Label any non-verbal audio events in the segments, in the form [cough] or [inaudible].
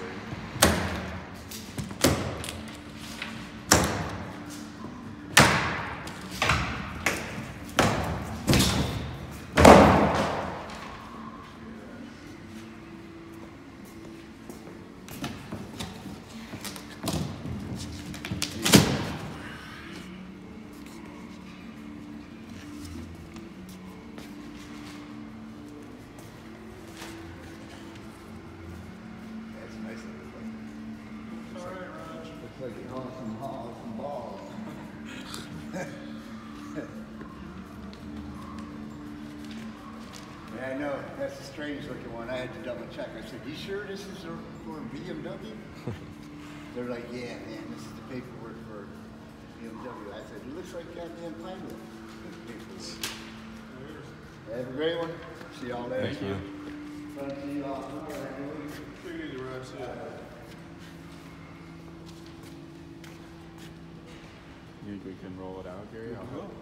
simultaneously. That's Yeah, I know, that's a strange looking one. I had to double check. I said, you sure this is a- for BMW? [laughs] They're like, yeah, man, this is the paperwork for BMW. I said, it looks like goddamn Pinewood. [laughs] Have a great one. See y'all later. Thank you. Fun see you all. You think we can roll it out, Gary? I'll help.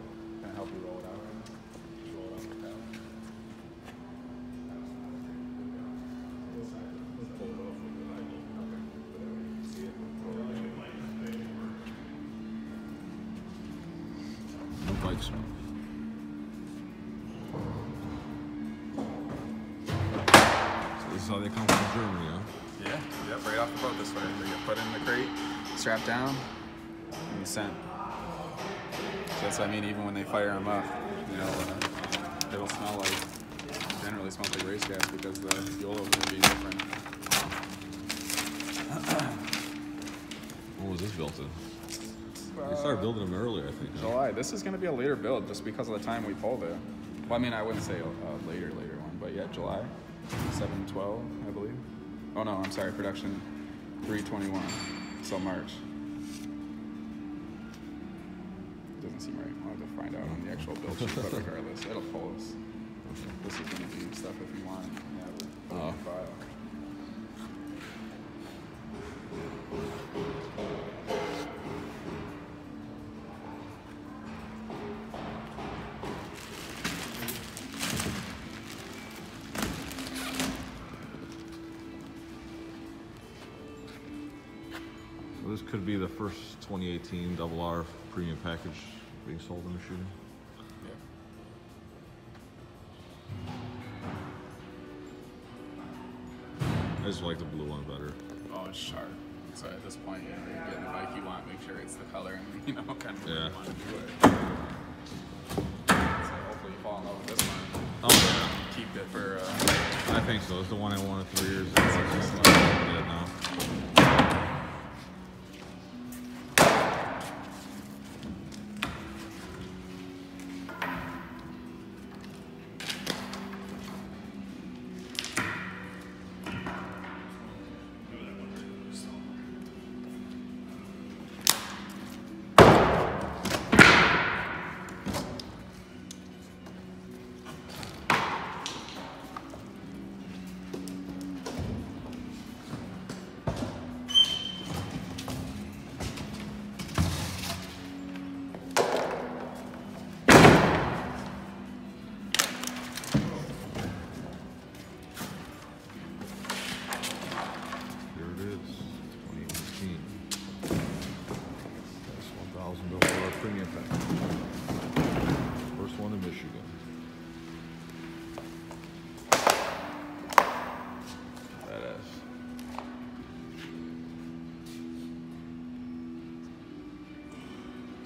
Can I help you roll it out right now? Just roll it out with that. No bike smoke. So this is how they come from Germany, huh? Yeah, yep, right off the boat this way. They get put in the crate, strapped down, and sent. So that's what I mean, even when they fire them up, you know, uh, it'll smell like, generally smells like race gas because the fuel is going to be different. what was this built in? They started building them earlier, I think. July. This is going to be a later build just because of the time we pulled it. Well, I mean, I wouldn't say a, a later, later one, but yeah, July 712, I believe. Oh no, I'm sorry, production 321, so March. Doesn't seem right. I'll have to find out on the actual build sheet, but regardless, it'll pull us. This is going to be stuff if you want. Yeah, we'll Oh. file. This could be the first 2018 double R premium package being sold in Michigan. Yeah. I just like the blue one better. Oh, it's sharp. So at this point, you know, you're getting the bike you want, make sure it's the color and, [laughs] you know, kind of Yeah. you want to do it. So hopefully you fall in love with this one. Oh yeah. Keep it for, uh, I think so. It's the one I wanted three years ago. It's just like, yeah, now.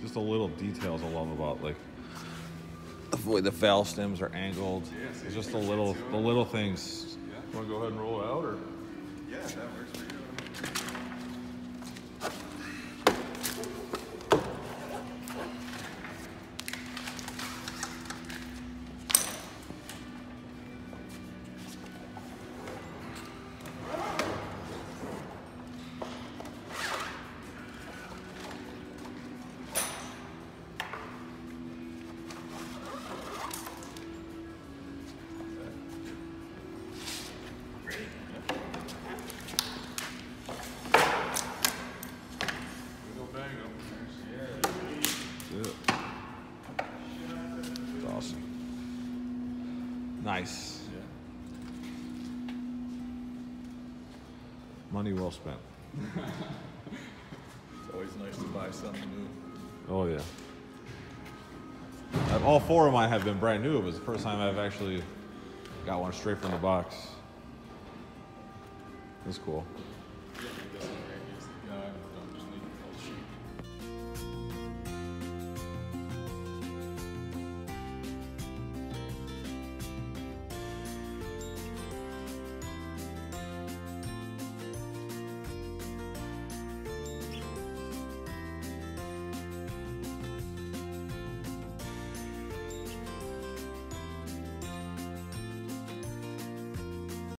Just the little details I love about like the way the valve stems are angled. It's just the little the little things. Want to go ahead and roll it out or? yeah, that works Nice. Yeah. Money well spent. [laughs] it's always nice to buy something new. Oh yeah. All four of mine have been brand new. It was the first time I've actually got one straight from the box. It's cool.